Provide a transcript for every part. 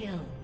Kill.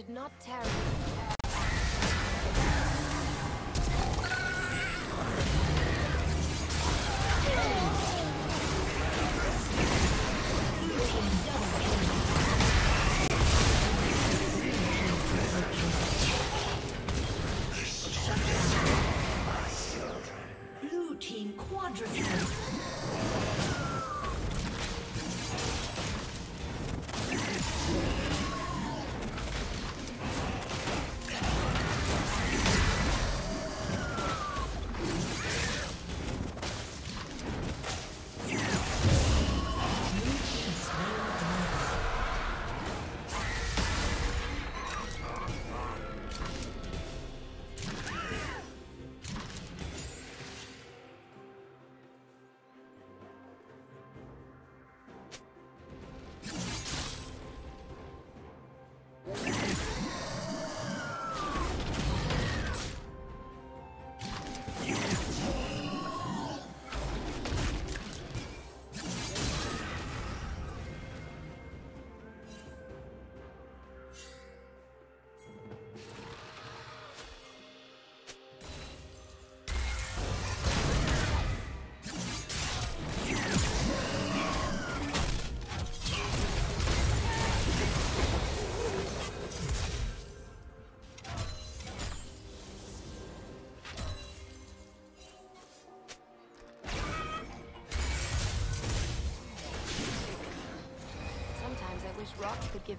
Should not tarry. Give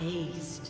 Aced.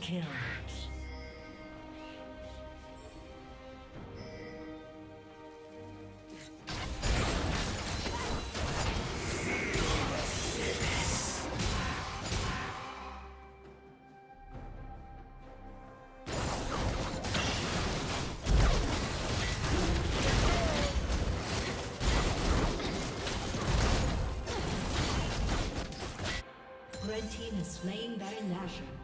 Kill. Red team has slain Baron Nashor.